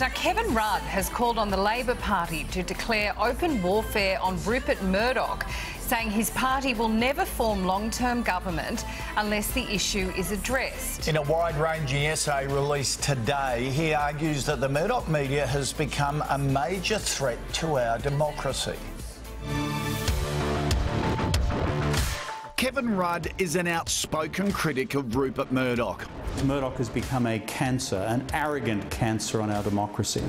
Now, Kevin Rudd has called on the Labor Party to declare open warfare on Rupert Murdoch, saying his party will never form long term government unless the issue is addressed. In a wide ranging essay released today, he argues that the Murdoch media has become a major threat to our democracy. Kevin Rudd is an outspoken critic of Rupert Murdoch. Murdoch has become a cancer, an arrogant cancer on our democracy.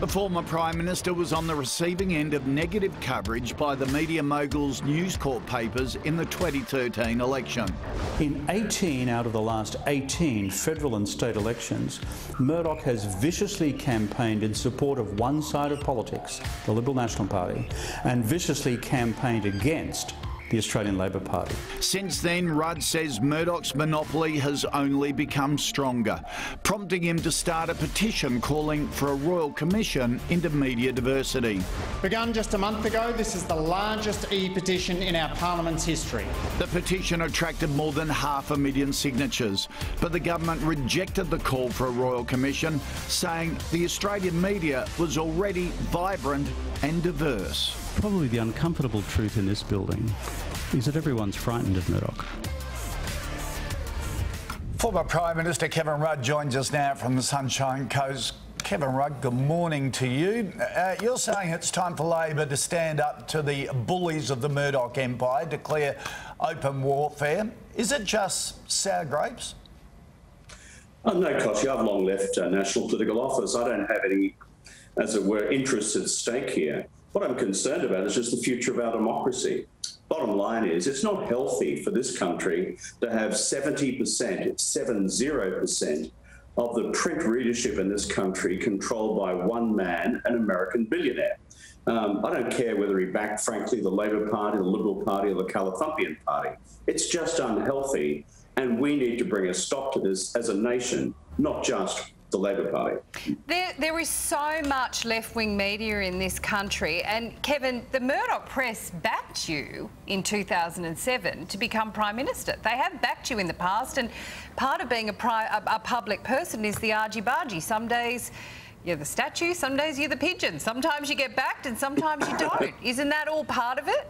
The former Prime Minister was on the receiving end of negative coverage by the media mogul's News Corp papers in the 2013 election. In 18 out of the last 18 federal and state elections, Murdoch has viciously campaigned in support of one side of politics, the Liberal National Party, and viciously campaigned against the Australian Labor Party. Since then, Rudd says Murdoch's monopoly has only become stronger, prompting him to start a petition calling for a royal commission into media diversity. Begun just a month ago, this is the largest e-petition in our parliament's history. The petition attracted more than half a million signatures, but the government rejected the call for a royal commission, saying the Australian media was already vibrant and diverse. Probably the uncomfortable truth in this building is that everyone's frightened of Murdoch. Former Prime Minister Kevin Rudd joins us now from the Sunshine Coast. Kevin Rudd, good morning to you. Uh, you're saying it's time for Labor to stand up to the bullies of the Murdoch empire, declare open warfare. Is it just sour grapes? Oh, no, Kochie, I've long left uh, national political office. I don't have any, as it were, interests at stake here. What I'm concerned about is just the future of our democracy. Bottom line is, it's not healthy for this country to have 70%, 70% of the print readership in this country controlled by one man, an American billionaire. Um, I don't care whether he backed, frankly, the Labor Party, the Liberal Party, or the Californian Party. It's just unhealthy, and we need to bring a stop to this as a nation, not just the Labor Party. There, there is so much left-wing media in this country, and Kevin, the Murdoch press backed you in 2007 to become Prime Minister. They have backed you in the past, and part of being a, a, a public person is the argy-bargy. Some days you're the statue, some days you're the pigeon. Sometimes you get backed and sometimes you don't. Isn't that all part of it?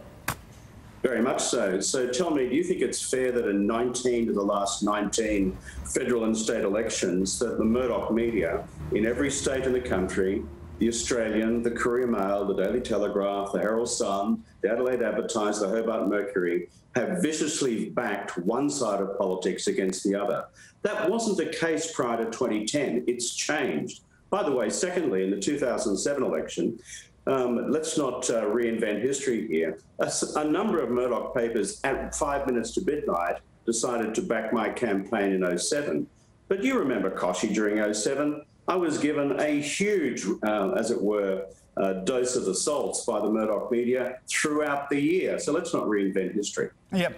Very much so. So tell me, do you think it's fair that in 19 of the last 19 federal and state elections that the Murdoch media in every state in the country, the Australian, the Courier Mail, the Daily Telegraph, the Herald Sun, the Adelaide Advertiser, the Hobart Mercury, have viciously backed one side of politics against the other. That wasn't the case prior to 2010. It's changed. By the way, secondly, in the 2007 election, um, let's not uh, reinvent history here. A, a, number of Murdoch papers at five minutes to midnight decided to back my campaign in 07. But you remember Kochie during 07, I was given a huge, uh, as it were, uh, dose of assaults by the Murdoch media throughout the year. So let's not reinvent history. Yeah,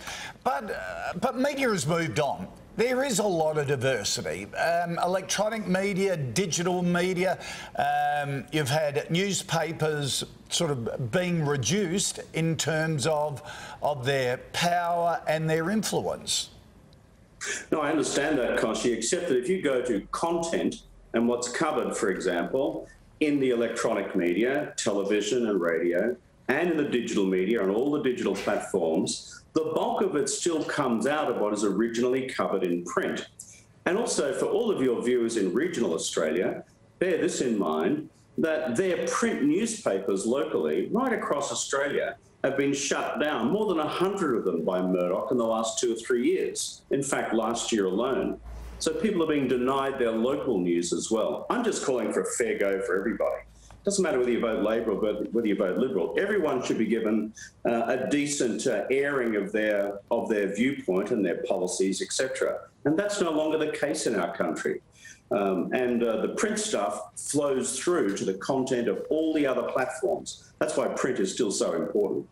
but uh, but media has moved on. There is a lot of diversity. Um, electronic media, digital media. Um, you've had newspapers sort of being reduced in terms of of their power and their influence. No, I understand that, Kochie, except that if you go to content and what's covered, for example, in the electronic media, television and radio, and in the digital media on all the digital platforms, the bulk of it still comes out of what is originally covered in print. And also, for all of your viewers in regional Australia, bear this in mind that their print newspapers locally, right across Australia, have been shut down, more than 100 of them by Murdoch in the last two or three years. In fact, last year alone. So people are being denied their local news as well. I'm just calling for a fair go for everybody doesn't matter whether you vote Labor or whether you vote Liberal. Everyone should be given uh, a decent uh, airing of their of their viewpoint and their policies, etc. And that's no longer the case in our country. Um, and uh, the print stuff flows through to the content of all the other platforms. That's why print is still so important.